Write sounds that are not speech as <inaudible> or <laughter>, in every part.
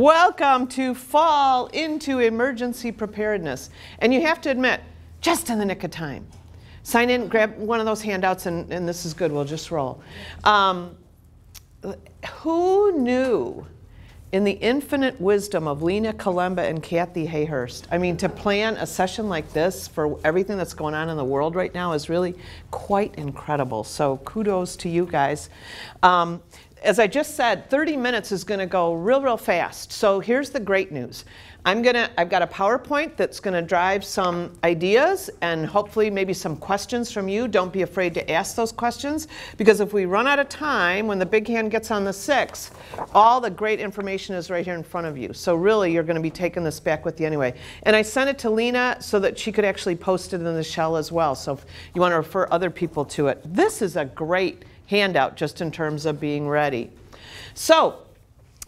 Welcome to Fall into Emergency Preparedness. And you have to admit, just in the nick of time. Sign in, grab one of those handouts, and, and this is good. We'll just roll. Um, who knew in the infinite wisdom of Lena Kalemba and Kathy Hayhurst. I mean, to plan a session like this for everything that's going on in the world right now is really quite incredible. So kudos to you guys. Um, as I just said, 30 minutes is going to go real, real fast. So here's the great news. I'm gonna, I've got a PowerPoint that's gonna drive some ideas and hopefully maybe some questions from you. Don't be afraid to ask those questions because if we run out of time when the big hand gets on the six, all the great information is right here in front of you. So really you're gonna be taking this back with you anyway. And I sent it to Lena so that she could actually post it in the shell as well. So if you wanna refer other people to it. This is a great handout just in terms of being ready. So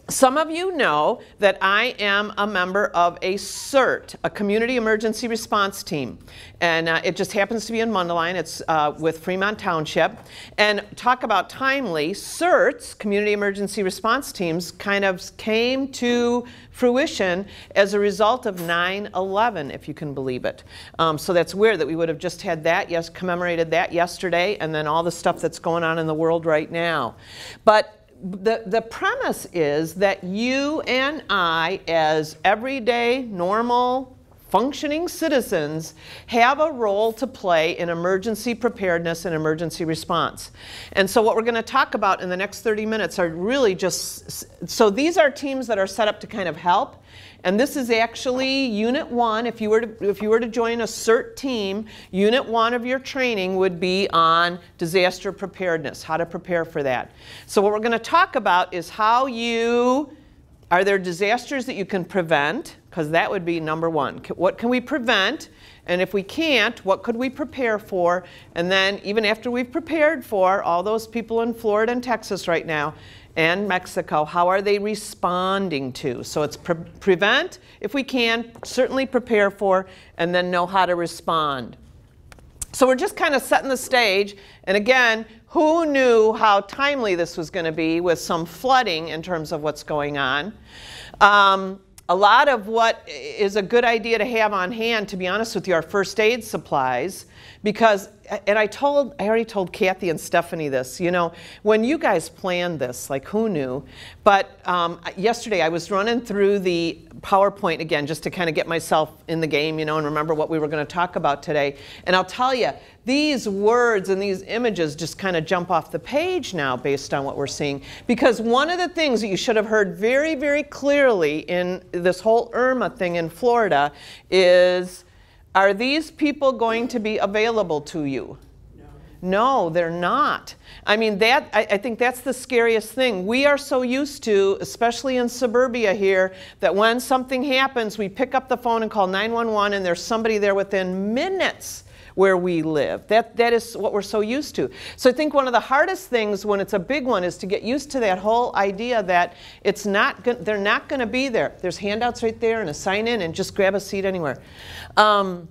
some of you know that I am a member of a CERT, a Community Emergency Response Team. And uh, it just happens to be in Mundelein. It's uh, with Fremont Township. And talk about timely, CERTs, Community Emergency Response Teams, kind of came to fruition as a result of 9-11, if you can believe it. Um, so that's weird that we would have just had that, yes, commemorated that yesterday, and then all the stuff that's going on in the world right now. But the, the premise is that you and I, as everyday, normal, functioning citizens, have a role to play in emergency preparedness and emergency response. And so what we're going to talk about in the next 30 minutes are really just, so these are teams that are set up to kind of help and this is actually unit one. If you were to, if you were to join a CERT team, unit one of your training would be on disaster preparedness, how to prepare for that. So what we're going to talk about is how you, are there disasters that you can prevent? Because that would be number one. What can we prevent? And if we can't, what could we prepare for? And then even after we've prepared for all those people in Florida and Texas right now, and Mexico, how are they responding to? So it's pre prevent if we can, certainly prepare for, and then know how to respond. So we're just kind of setting the stage. And again, who knew how timely this was going to be with some flooding in terms of what's going on? Um, a lot of what is a good idea to have on hand, to be honest with you, are first aid supplies because and I told I already told Kathy and Stephanie this you know when you guys planned this like who knew? But um, yesterday I was running through the PowerPoint again just to kind of get myself in the game you know and remember what we were going to talk about today. And I'll tell you these words and these images just kind of jump off the page now based on what we're seeing. Because one of the things that you should have heard very very clearly in this whole Irma thing in Florida is are these people going to be available to you? No, they're not. I mean, that I, I, think that's the scariest thing. We are so used to, especially in suburbia here, that when something happens, we pick up the phone and call 911 and there's somebody there within minutes where we live. That, that is what we're so used to. So I think one of the hardest things when it's a big one is to get used to that whole idea that it's not they're not going to be there. There's handouts right there and a sign in and just grab a seat anywhere. Um,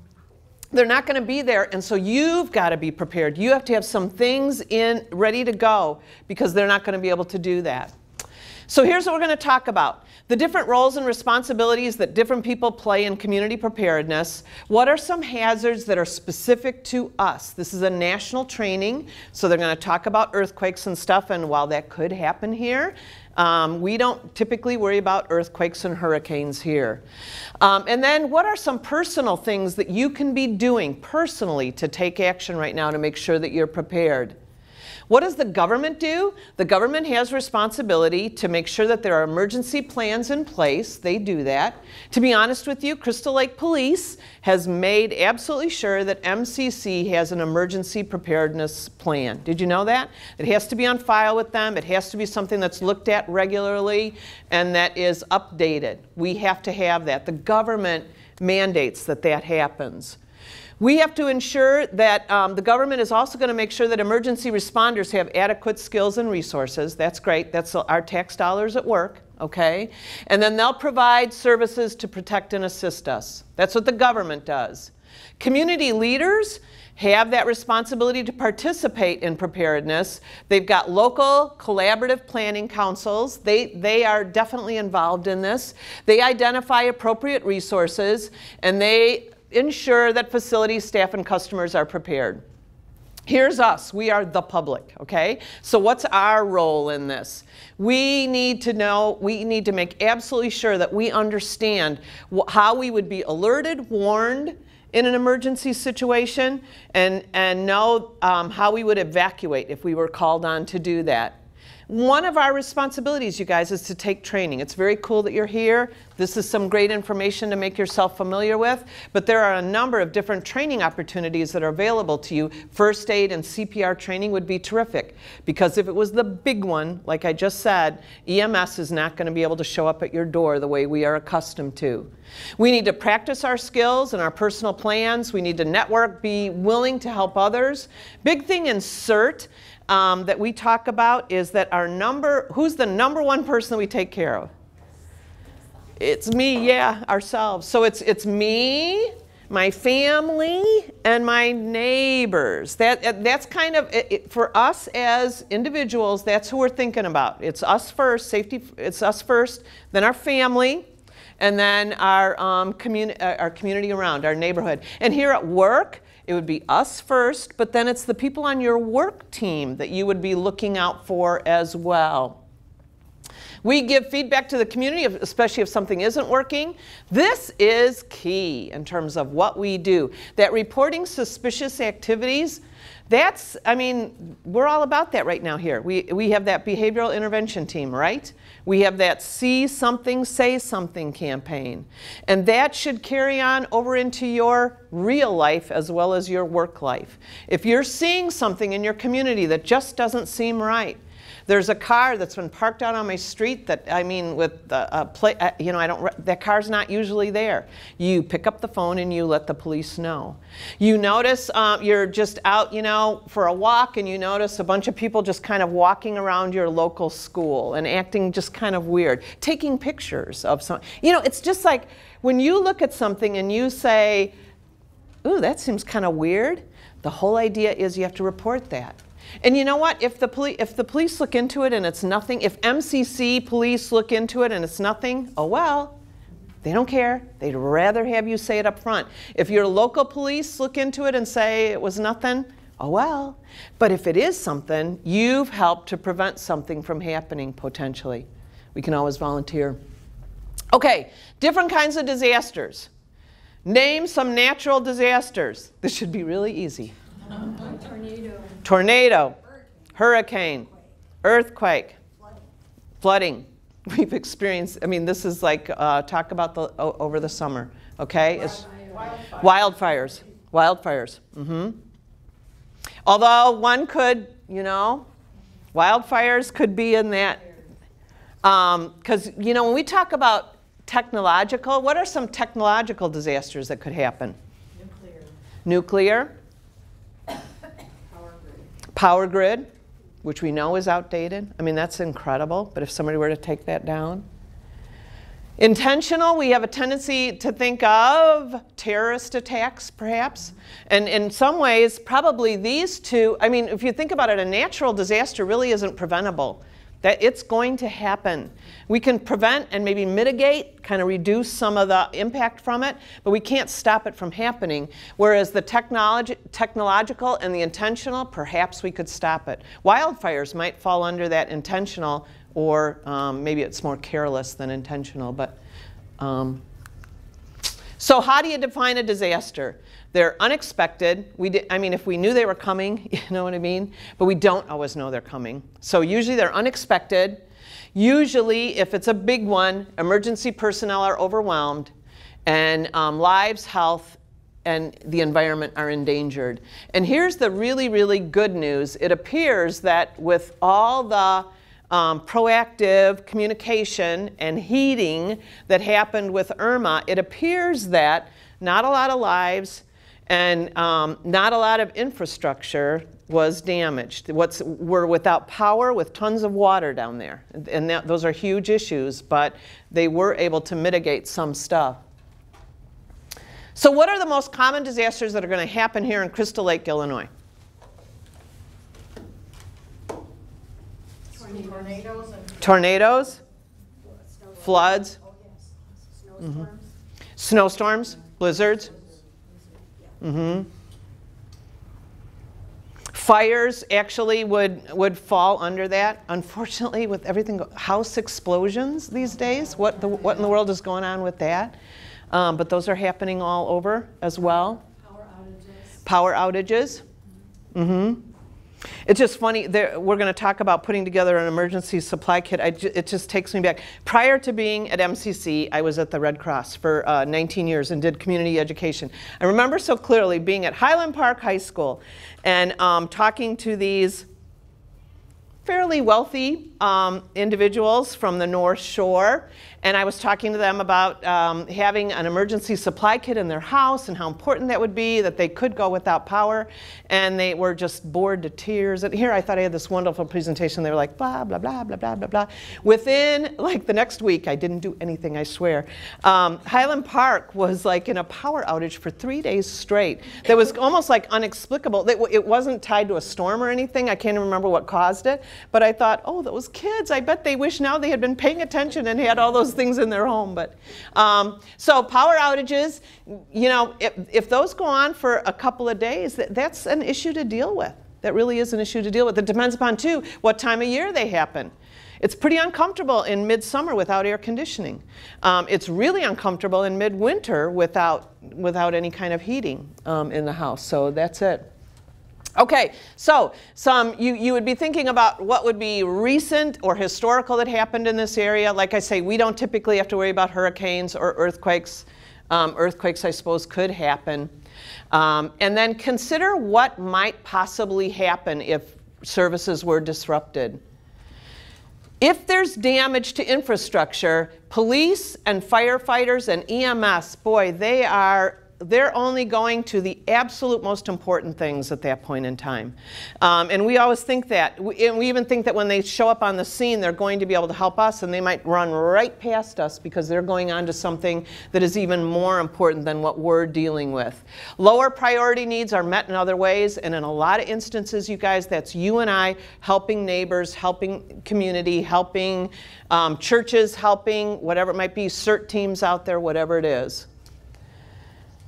they're not going to be there and so you've got to be prepared you have to have some things in ready to go because they're not going to be able to do that so here's what we're going to talk about the different roles and responsibilities that different people play in community preparedness. What are some hazards that are specific to us? This is a national training, so they're going to talk about earthquakes and stuff, and while that could happen here, um, we don't typically worry about earthquakes and hurricanes here. Um, and then what are some personal things that you can be doing personally to take action right now to make sure that you're prepared? What does the government do? The government has responsibility to make sure that there are emergency plans in place. They do that. To be honest with you, Crystal Lake Police has made absolutely sure that MCC has an emergency preparedness plan. Did you know that? It has to be on file with them. It has to be something that's looked at regularly and that is updated. We have to have that. The government mandates that that happens. We have to ensure that um, the government is also going to make sure that emergency responders have adequate skills and resources. That's great. That's our tax dollars at work, okay? And then they'll provide services to protect and assist us. That's what the government does. Community leaders have that responsibility to participate in preparedness. They've got local collaborative planning councils. They, they are definitely involved in this. They identify appropriate resources and they ensure that facilities, staff, and customers are prepared. Here's us. We are the public, okay? So what's our role in this? We need to know, we need to make absolutely sure that we understand how we would be alerted, warned, in an emergency situation and, and know um, how we would evacuate if we were called on to do that. One of our responsibilities, you guys, is to take training. It's very cool that you're here. This is some great information to make yourself familiar with, but there are a number of different training opportunities that are available to you. First aid and CPR training would be terrific because if it was the big one, like I just said, EMS is not going to be able to show up at your door the way we are accustomed to. We need to practice our skills and our personal plans. We need to network, be willing to help others. Big thing in CERT um, that we talk about is that our number, who's the number one person we take care of? It's me, yeah, ourselves. So it's, it's me, my family, and my neighbors. That, that's kind of, it, it, for us as individuals, that's who we're thinking about. It's us first, safety, it's us first, then our family, and then our, um, communi- uh, our community around, our neighborhood. And here at work, it would be us first, but then it's the people on your work team that you would be looking out for as well. We give feedback to the community, especially if something isn't working. This is key in terms of what we do. That reporting suspicious activities that's, I mean, we're all about that right now here. We, we have that behavioral intervention team, right? We have that see something, say something campaign. And that should carry on over into your real life as well as your work life. If you're seeing something in your community that just doesn't seem right, there's a car that's been parked out on my street that, I mean, with a play, uh, you know, I don't, that car's not usually there. You pick up the phone and you let the police know. You notice um, you're just out, you know, for a walk and you notice a bunch of people just kind of walking around your local school and acting just kind of weird, taking pictures of some, you know, it's just like when you look at something and you say, ooh, that seems kind of weird, the whole idea is you have to report that. And you know what? If the, poli- if the police look into it and it's nothing, if MCC police look into it and it's nothing, oh well, they don't care. They'd rather have you say it up front. If your local police look into it and say it was nothing, oh well. But if it is something, you've helped to prevent something from happening potentially. We can always volunteer. Okay, different kinds of disasters. Name some natural disasters. This should be really easy. Tornado. Tornado. Hurricane. Earthquake. Flooding. <laughs> We've experienced, I mean, this is like uh, talk about the over the summer, okay? It's wildfires. Wildfires. Mm-hmm. Although one could, you know, wildfires could be in that. Because, um, you know, when we talk about technological, what are some technological disasters that could happen? Nuclear. Nuclear power grid, which we know is outdated. I mean, that's incredible, but if somebody were to take that down. Intentional, we have a tendency to think of terrorist attacks, perhaps. And in some ways, probably these two, I mean, if you think about it, a natural disaster really isn't preventable that it's going to happen. We can prevent and maybe mitigate, kind of reduce some of the impact from it, but we can't stop it from happening. Whereas the technology, technological and the intentional, perhaps we could stop it. Wildfires might fall under that intentional, or um, maybe it's more careless than intentional. But um, so, how do you define a disaster? They're unexpected. We did, I mean, if we knew they were coming, <laughs> you know what I mean? But we don't always know they're coming. So usually they're unexpected. Usually, if it's a big one, emergency personnel are overwhelmed, and um, lives, health, and the environment are endangered. And here's the really, really good news. It appears that with all the um, proactive communication and heating that happened with Irma, it appears that not a lot of lives and um, not a lot of infrastructure was damaged. What's, we're without power with tons of water down there. And that, those are huge issues, but they were able to mitigate some stuff. So what are the most common disasters that are going to happen here in Crystal Lake, Illinois? Tornadoes Tornadoes, floods, oh yes, snowstorms. snowstorms, blizzards. Hmm Fires actually would, would fall under that. Unfortunately, with everything, house explosions these days, what, the, what in the world is going on with that? Um, but those are happening all over as well. Power outages. Power outages. hmm It's just funny. There, we're going to talk about putting together an emergency supply kit. I ju- it just takes me back. Prior to being at MCC, I was at the Red Cross for uh, 19 years and did community education. I remember so clearly being at Highland Park High School and um, talking to these fairly wealthy um, individuals from the North Shore. And I was talking to them about um, having an emergency supply kit in their house and how important that would be, that they could go without power. And they were just bored to tears. And here I thought I had this wonderful presentation. They were like, blah, blah, blah, blah, blah, blah, blah. Within like the next week, I didn't do anything, I swear. Um, Highland Park was like in a power outage for three days straight. That was almost like inexplicable. It wasn't tied to a storm or anything. I can't remember what caused it. But I thought, oh, those kids, I bet they wish now they had been paying attention and had all those things in their home. But um, so power outages, you know, if, if those go on for a couple of days, that, that's an issue to deal with. That really is an issue to deal with. It depends upon, too, what time of year they happen. It's pretty uncomfortable in midsummer without air conditioning. Um, it's really uncomfortable in midwinter without, without any kind of heating um, in the house. So that's it. Okay, so some you, you would be thinking about what would be recent or historical that happened in this area. Like I say, we don't typically have to worry about hurricanes or earthquakes. Um, earthquakes, I suppose, could happen. Um, and then consider what might possibly happen if services were disrupted. If there's damage to infrastructure, police and firefighters and EMS, boy, they are they're only going to the absolute most important things at that point in time. Um, and we always think that. We, and we even think that when they show up on the scene, they're going to be able to help us, and they might run right past us because they're going on to something that is even more important than what we're dealing with. Lower priority needs are met in other ways, and in a lot of instances, you guys, that's you and I helping neighbors, helping community, helping um, churches, helping whatever it might be, CERT teams out there, whatever it is.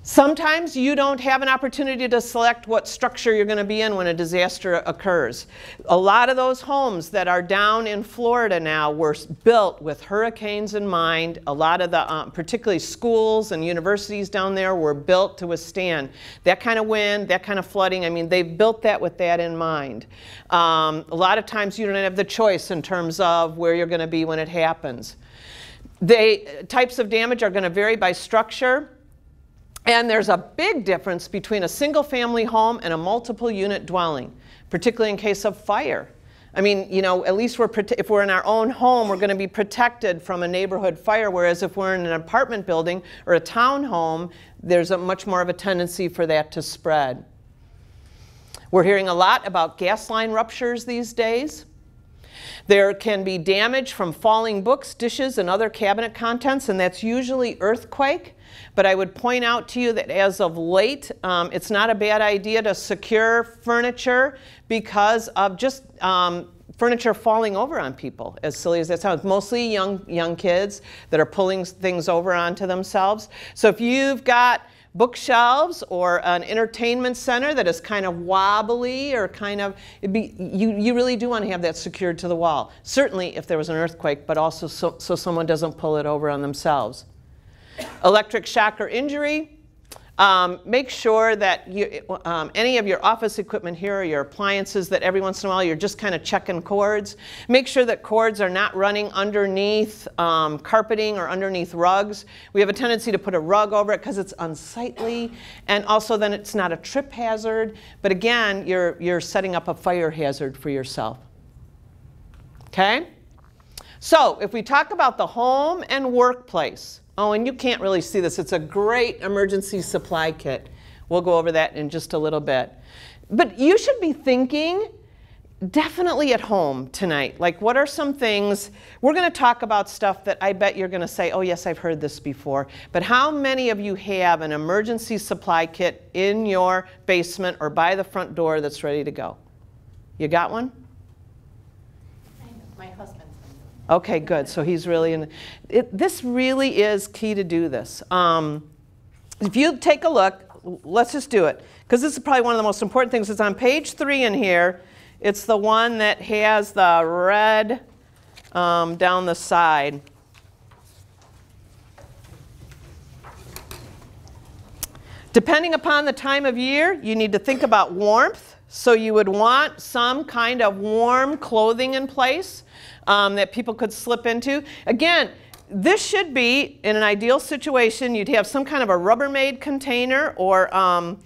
Sometimes you don't have an opportunity to select what structure you're going to be in when a disaster occurs. A lot of those homes that are down in Florida now were built with hurricanes in mind. A lot of the, um, particularly schools and universities down there, were built to withstand that kind of wind, that kind of flooding. I mean, they built that with that in mind. Um, a lot of times you don't have the choice in terms of where you're going to be when it happens. The types of damage are going to vary by structure. And there's a big difference between a single family home and a multiple unit dwelling, particularly in case of fire. I mean, you know, at least we're if we're in our own home, we're going to be protected from a neighborhood fire. Whereas if we're in an apartment building or a townhome, there's a much more of a tendency for that to spread. We're hearing a lot about gas line ruptures these days. There can be damage from falling books, dishes, and other cabinet contents, and that's usually earthquake. But I would point out to you that as of late, um, it's not a bad idea to secure furniture because of just um, furniture falling over on people, as silly as that sounds. Mostly young, young kids that are pulling things over onto themselves. So if you've got bookshelves or an entertainment center that is kind of wobbly or kind of be, you, you really do want to have that secured to the wall certainly if there was an earthquake but also so, so someone doesn't pull it over on themselves electric shock or injury um, make sure that you, um, any of your office equipment here or your appliances that every once in a while you're just kind of checking cords. Make sure that cords are not running underneath um, carpeting or underneath rugs. We have a tendency to put a rug over it because it's unsightly and also then it's not a trip hazard. But again, you're, you're setting up a fire hazard for yourself. Okay? So if we talk about the home and workplace, Oh, and you can't really see this. It's a great emergency supply kit. We'll go over that in just a little bit. But you should be thinking definitely at home tonight. Like, what are some things? We're going to talk about stuff that I bet you're going to say, oh, yes, I've heard this before. But how many of you have an emergency supply kit in your basement or by the front door that's ready to go? You got one? My husband's. Okay, good. So he's really in. It, this really is key to do this. Um, if you take a look, let's just do it because this is probably one of the most important things. It's on page three in here. It's the one that has the red um, down the side. Depending upon the time of year, you need to think about warmth. So you would want some kind of warm clothing in place um, that people could slip into. Again, this should be, in an ideal situation, you'd have some kind of a Rubbermaid container or um,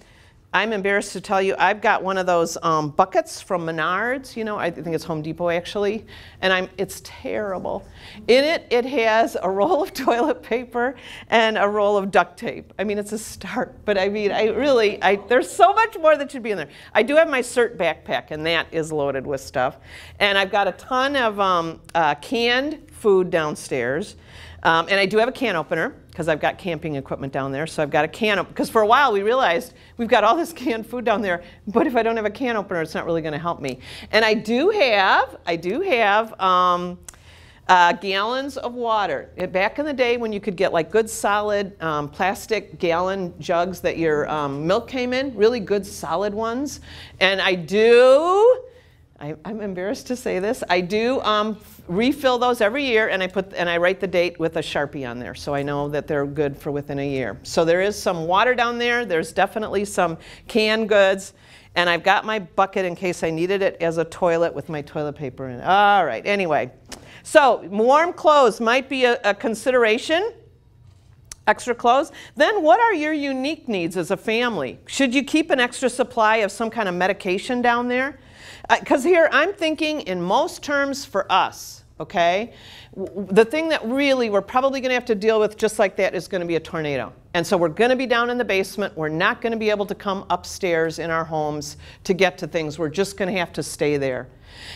I'm embarrassed to tell you, I've got one of those um, buckets from Menards. You know, I think it's Home Depot actually, and I'm. It's terrible. In it, it has a roll of <laughs> toilet paper and a roll of duct tape. I mean, it's a start, but I mean, I really, I, there's so much more that should be in there. I do have my CERT backpack, and that is loaded with stuff, and I've got a ton of um, uh, canned food downstairs. Um, and I do have a can opener because I've got camping equipment down there. So I've got a can opener because for a while we realized we've got all this <laughs> canned food down there, but if I don't have a can opener, it's not really going to help me. And I do have, I do have um, uh, gallons of water. It, back in the day when you could get like good solid um, plastic gallon jugs that your um, milk came in, really good solid ones. And I do, I, am embarrassed to say this, I do um, refill those every year and I put and I write the date with a Sharpie on there so I know that they're good for within a year. So there is some water down there, there's definitely some canned goods and I've got my bucket in case I needed it as a toilet with my toilet paper in it. All right, anyway. So warm clothes might be a, a consideration extra clothes. Then what are your unique needs as a family? Should you keep an extra supply of some kind of medication down there? Because here I'm thinking in most terms for us okay? The thing that really we're probably going to have to deal with just like that is going to be a tornado. And so we're going to be down in the basement. We're not going to be able to come upstairs in our homes to get to things. We're just going to have to stay there.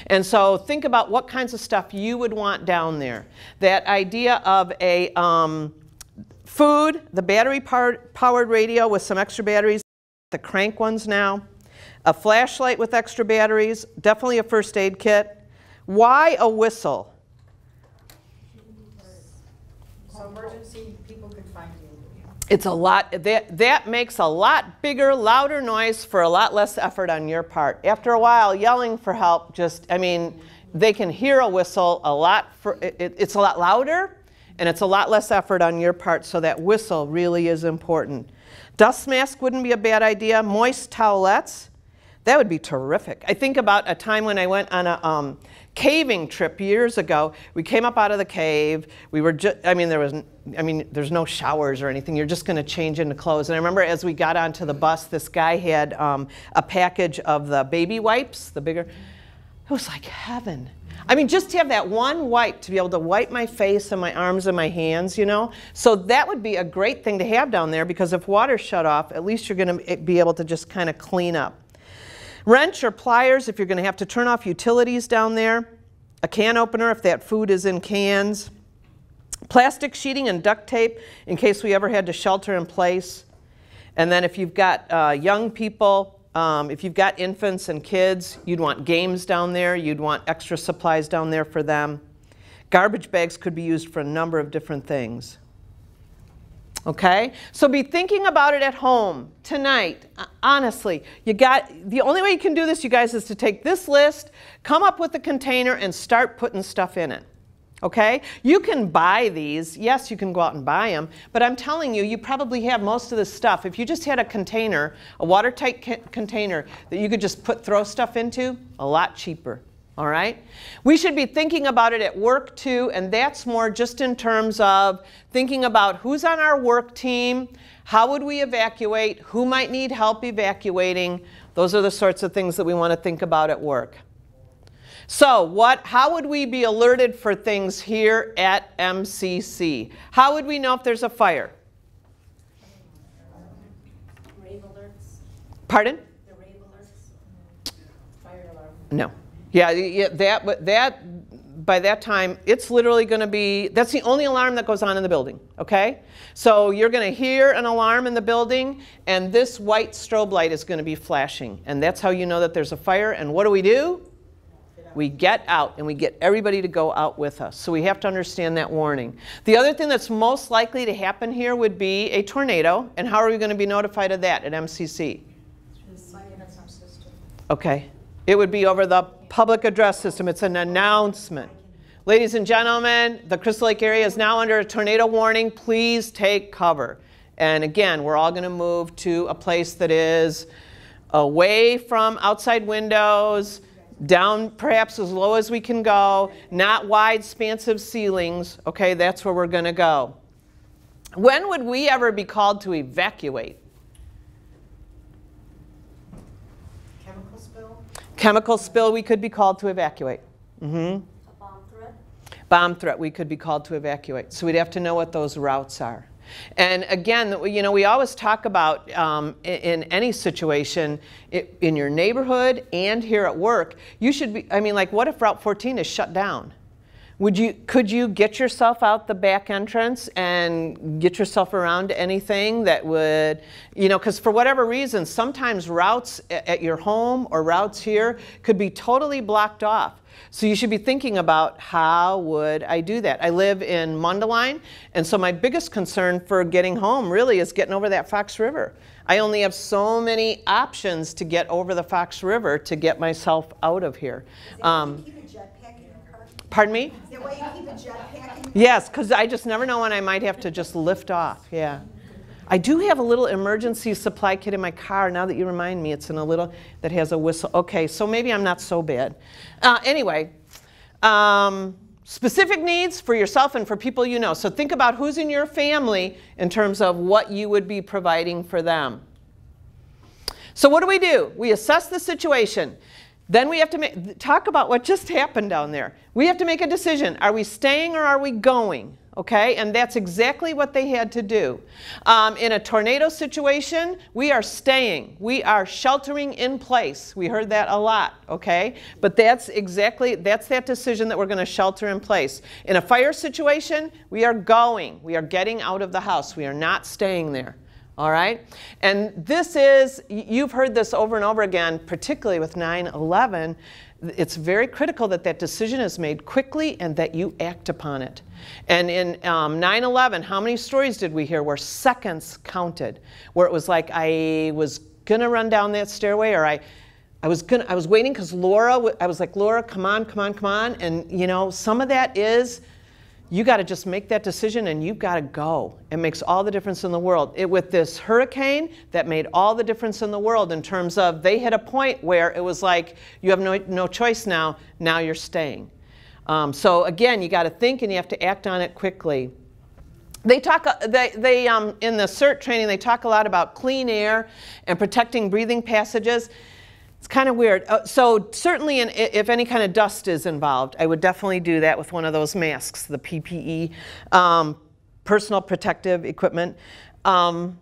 And so think about what kinds of stuff you would want down there. That idea of a um, food, the battery powered radio with some extra batteries, the crank ones now, a flashlight with extra batteries, definitely a first aid kit. Why a whistle? So emergency, people can find you. It's a lot, that, that makes a lot bigger, louder noise for a lot less effort on your part. After a while, yelling for help just, I mean, they can hear a whistle a lot, for, it, it's a lot louder and it's a lot less effort on your part, so that whistle really is important. Dust mask wouldn't be a bad idea. Moist towelettes, that would be terrific. I think about a time when I went on a, um, caving trip years ago. We came up out of the cave. We were just, I mean, there was, I mean, there's no showers or anything. You're just going to change into clothes. And I remember as we got onto the bus, this guy had um, a package of the baby wipes, the bigger. It was like heaven. I mean, just to have that one wipe to be able to wipe my face and my arms and my hands, you know? So that would be a great thing to have down there because if water shut off, at least you're going to be able to just kind of clean up. Wrench or pliers if you're going to have to turn off utilities down there. A can opener if that food is in cans. Plastic sheeting and duct tape in case we ever had to shelter in place. And then if you've got uh, young people, um, if you've got infants and kids, you'd want games down there. You'd want extra supplies down there for them. Garbage bags could be used for a number of different things. Okay? So be thinking about it at home tonight. Uh, honestly, you got the only way you can do this, you guys, is to take this list, come up with a container, and start putting stuff in it. Okay? You can buy these. Yes, you can go out and buy them. But I'm telling you, you probably have most of this stuff. If you just had a container, a watertight container that you could just put throw stuff into, a lot cheaper. All right? We should be thinking about it at work too, and that's more just in terms of thinking about who's on our work team, how would we evacuate, who might need help evacuating. Those are the sorts of things that we want to think about at work. So, what, how would we be alerted for things here at MCC? How would we know if there's a fire? Rave alerts, Pardon? the rave alerts, fire alarm. No. Yeah, yeah, that, that, by that time, it's literally going to be, that's the only alarm that goes on in the building, okay? So you're going to hear an alarm in the building, and this white strobe light is going to be flashing. And that's how you know that there's a fire. And what do we do? We get out and we get everybody to go out with us. So we have to understand that warning. The other thing that's most likely to happen here would be a tornado. And how are we going to be notified of that at MCC? Okay. It would be over the public address system. It's an announcement. Ladies and gentlemen, the Crystal Lake area is now under a tornado warning. Please take cover. And again, we're all going to move to a place that is away from outside windows, down perhaps as low as we can go, not wide, expansive ceilings. Okay, that's where we're going to go. When would we ever be called to evacuate? Chemical spill? Chemical spill, we could be called to evacuate. Mm-hmm. A bomb threat? Bomb threat, we could be called to evacuate. So we'd have to know what those routes are. And again, you know, we always talk about um, in, in, any situation, it, in your neighborhood and here at work, you should be, I mean, like, what if Route 14 is shut down? Would you, could you get yourself out the back entrance and get yourself around to anything that would, you know, because for whatever reason, sometimes routes at your home or routes here could be totally blocked off. So you should be thinking about how would I do that? I live in Mundelein, and so my biggest concern for getting home really is getting over that Fox River. I only have so many options to get over the Fox River to get myself out of here. Um, pardon me? That why you keep a? Yes, because I just never know when I might have to just lift off. Yeah. I do have a little emergency supply kit in my car. Now that you remind me, it's in a little that has a whistle. Okay, so maybe I'm not so bad. Uh, anyway, um, specific needs for yourself and for people you know. So think about who's in your family in terms of what you would be providing for them. So what do we do? We assess the situation. Then we have to make, talk about what just happened down there. We have to make a decision. Are we staying or are we going? Okay, and that's exactly what they had to do. Um, in a tornado situation, we are staying. We are sheltering in place. We heard that a lot, okay? But that's exactly, that's that decision that we're going to shelter in place. In a fire situation, we are going. We are getting out of the house. We are not staying there. All right? And this is, you've heard this over and over again, particularly with 9 11 it's very critical that that decision is made quickly and that you act upon it. And in 9-11, um, how many stories did we hear where seconds counted? Where it was like I was gonna run down that stairway or I, I was gonna, I was waiting because Laura, I was like, Laura, come on, come on, come on. And you know, some of that is you got to just make that decision and you've got to go. It makes all the difference in the world. It, with this hurricane, that made all the difference in the world in terms of they hit a point where it was like, you have no, no choice now, now you're staying. Um, so again, you got to think and you have to act on it quickly. They talk, uh, they, they um, in the CERT training, they talk a lot about clean air and protecting breathing passages. It's kind of weird. Uh, so certainly in, if any kind of dust is involved, I would definitely do that with one of those masks, the PPE, um, personal protective equipment. Um,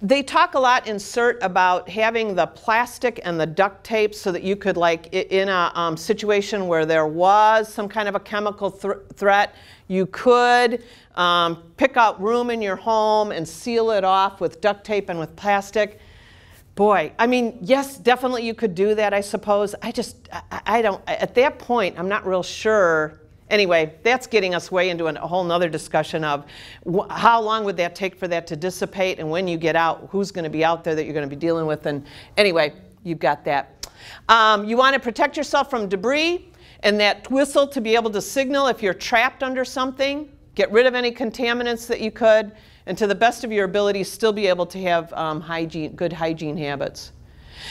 they talk a lot in CERT about having the plastic and the duct tape so that you could like in a um, situation where there was some kind of a chemical th threat, you could um, pick out room in your home and seal it off with duct tape and with plastic. Boy, I mean, yes, definitely you could do that, I suppose. I just, I, I don't, at that point, I'm not real sure. Anyway, that's getting us way into a whole nother discussion of how long would that take for that to dissipate and when you get out, who's going to be out there that you're going to be dealing with. And anyway, you've got that. Um, you want to protect yourself from debris and that whistle to be able to signal if you're trapped under something, get rid of any contaminants that you could and to the best of your ability still be able to have um, hygiene, good hygiene habits.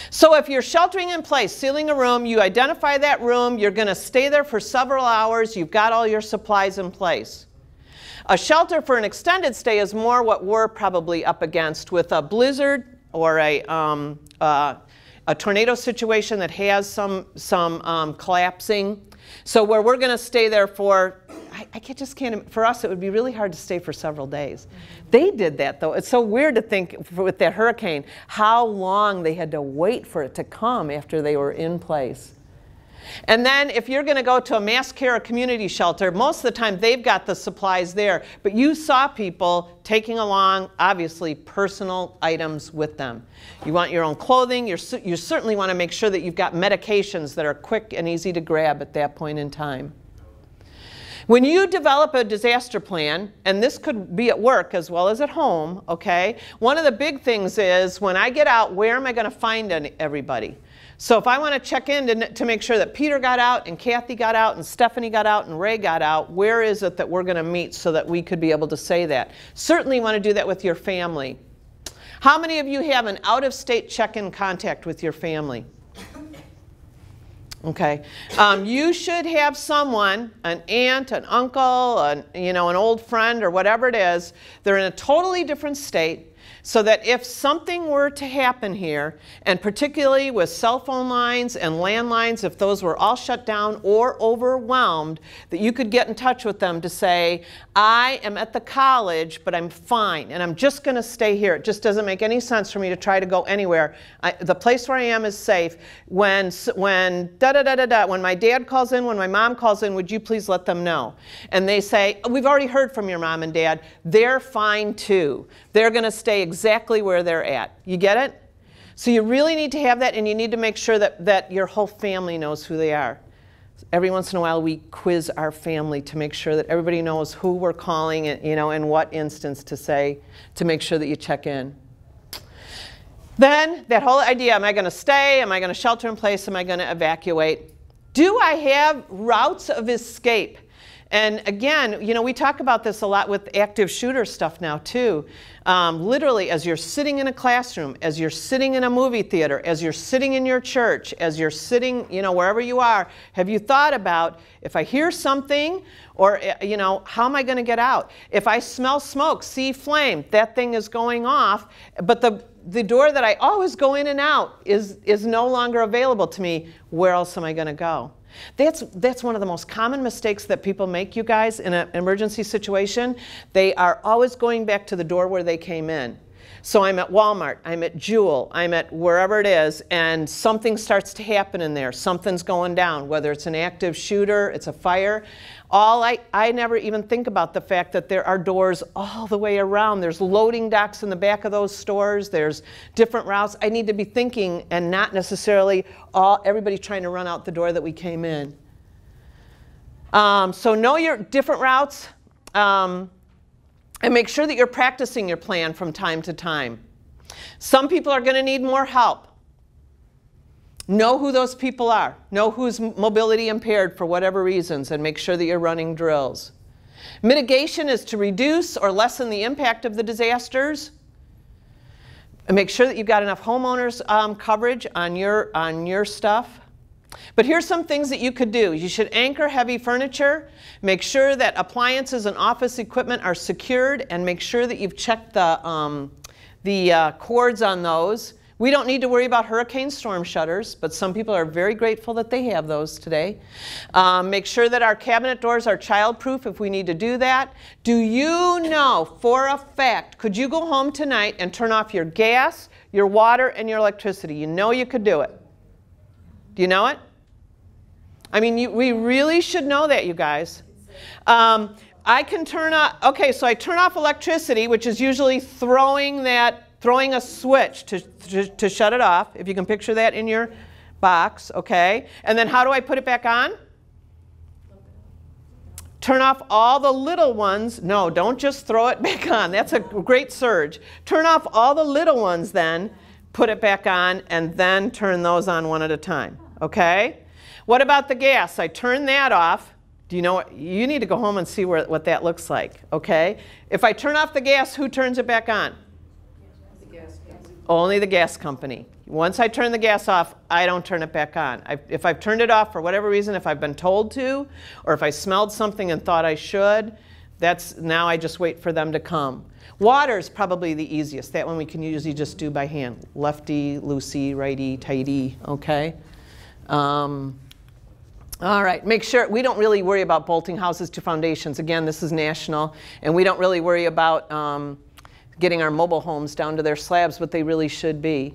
So if you're sheltering in place, sealing a room, you identify that room, you're going to stay there for several hours, you've got all your supplies in place. A shelter for an extended stay is more what we're probably up against with a blizzard or a, um, uh, a tornado situation that has some, some um, collapsing. So where we're going to stay there for I, I just can't, for us, it would be really hard to stay for several days. They did that though. It's so weird to think with that hurricane how long they had to wait for it to come after they were in place. And then if you're going to go to a mass care or community shelter, most of the time they've got the supplies there. But you saw people taking along, obviously, personal items with them. You want your own clothing. You're, you certainly want to make sure that you've got medications that are quick and easy to grab at that point in time. When you develop a disaster plan, and this could be at work as well as at home, okay, one of the big things is when I get out, where am I going to find everybody? So if I want to check in to, to make sure that Peter got out and Kathy got out and Stephanie got out and Ray got out, where is it that we're going to meet so that we could be able to say that? Certainly want to do that with your family. How many of you have an out-of-state check-in contact with your family? Okay, um, you should have someone, an aunt, an uncle, an, you know, an old friend, or whatever it is. They're in a totally different state so that if something were to happen here, and particularly with cell phone lines and landlines, if those were all shut down or overwhelmed, that you could get in touch with them to say, I am at the college, but I'm fine, and I'm just going to stay here. It just doesn't make any sense for me to try to go anywhere. I, the place where I am is safe. When, when da da da da when my dad calls in, when my mom calls in, would you please let them know? And they say, We've already heard from your mom and dad. They're fine too. They're going to stay exactly where they're at. You get it? So you really need to have that, and you need to make sure that, that your whole family knows who they are. Every once in a while, we quiz our family to make sure that everybody knows who we're calling, and, you know, in what instance to say, to make sure that you check in. Then, that whole idea, am I going to stay? Am I going to shelter in place? Am I going to evacuate? Do I have routes of escape? And again, you know, we talk about this a lot with active shooter stuff now too. Um, literally, as you're sitting in a classroom, as you're sitting in a movie theater, as you're sitting in your church, as you're sitting, you know, wherever you are, have you thought about if I hear something or, eh, you know, how am I going to get out? If I smell smoke, see flame, that thing is going off, but the, the door that I always go in and out is, is no longer available to me. Where else am I going to go? That's, that's one of the most common mistakes that people make, you guys, in an emergency situation. They are always going back to the door where they came in. So I'm at Walmart, I'm at Jewel, I'm at wherever it is, and something starts to happen in there. Something's going down, whether it's an active shooter, it's a fire. All I, I never even think about the fact that there are doors all the way around. There's loading docks in the back of those stores. There's different routes. I need to be thinking and not necessarily all everybody trying to run out the door that we came in. Um, so know your different routes um, and make sure that you're practicing your plan from time to time. Some people are going to need more help. Know who those people are. Know who's mobility impaired for whatever reasons and make sure that you're running drills. Mitigation is to reduce or lessen the impact of the disasters. And make sure that you've got enough homeowners um, coverage on your, on your stuff. But here's some things that you could do. You should anchor heavy furniture, make sure that appliances and office equipment are secured, and make sure that you've checked the, um, the uh, cords on those. We don't need to worry about hurricane storm shutters, but some people are very grateful that they have those today. Um, make sure that our cabinet doors are childproof if we need to do that. Do you know for a fact, could you go home tonight and turn off your gas, your water, and your electricity? You know you could do it. Do you know it? I mean, you, we really should know that, you guys. Um, I can turn off, okay, so I turn off electricity, which is usually throwing that throwing a switch to, to, to, shut it off, if you can picture that in your box, okay? And then how do I put it back on? Turn off all the little ones. No, don't just throw it <laughs> back on. That's a great surge. Turn off all the little ones then, put it back on, and then turn those on one at a time, okay? What about the gas? I turn that off. Do you know what? You need to go home and see where, what that looks like, okay? If I turn off the gas, who turns it back on? Only the gas company. Once I turn the gas off, I don't turn it back on. I, if I've turned it off for whatever reason, if I've been told to, or if I smelled something and thought I should, that's now I just wait for them to come. Water is probably the easiest. That one we can usually just do by hand. Lefty, loosey, righty, tighty, okay? Um, all right, make sure, we don't really worry about bolting houses to foundations. Again, this is national, and we don't really worry about um, getting our mobile homes down to their slabs, what they really should be.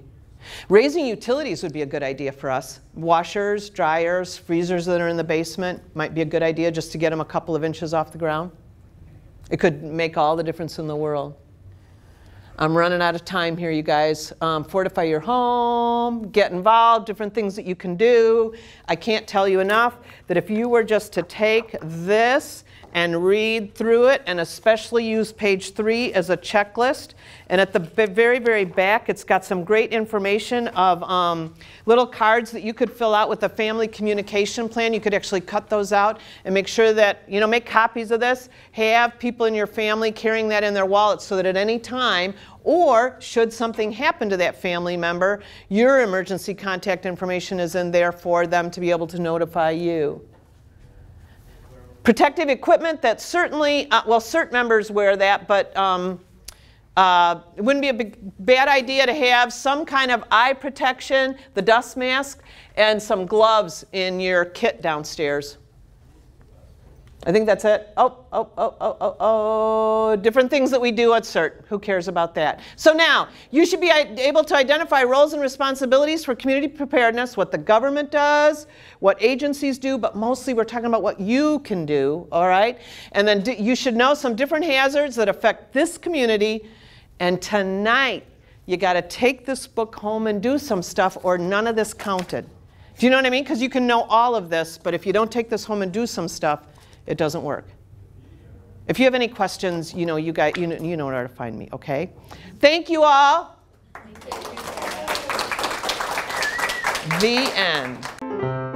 Raising utilities would be a good idea for us. Washers, dryers, freezers that are in the basement might be a good idea just to get them a couple of inches off the ground. It could make all the difference in the world. I'm running out of time here, you guys. Um, fortify your home, get involved, different things that you can do. I can't tell you enough that if you were just to take this and read through it, and especially use page three as a checklist. And at the very, very back, it's got some great information of um, little cards that you could fill out with a family communication plan. You could actually cut those out and make sure that, you know, make copies of this. Have people in your family carrying that in their wallets so that at any time, or should something happen to that family member, your emergency contact information is in there for them to be able to notify you. Protective equipment that certainly, uh, well, CERT members wear that, but um, uh, it wouldn't be a big, bad idea to have some kind of eye protection, the dust mask, and some gloves in your kit downstairs. I think that's it. Oh, oh, oh, oh, oh, oh. Different things that we do at CERT. Who cares about that? So now, you should be able to identify roles and responsibilities for community preparedness, what the government does, what agencies do, but mostly we're talking about what you can do, all right? And then you should know some different hazards that affect this community. And tonight, you got to take this book home and do some stuff, or none of this counted. Do you know what I mean? Because you can know all of this, but if you don't take this home and do some stuff, it doesn't work. If you have any questions, you know, you, got, you, know, you know where to find me, okay? Thank you all. The end.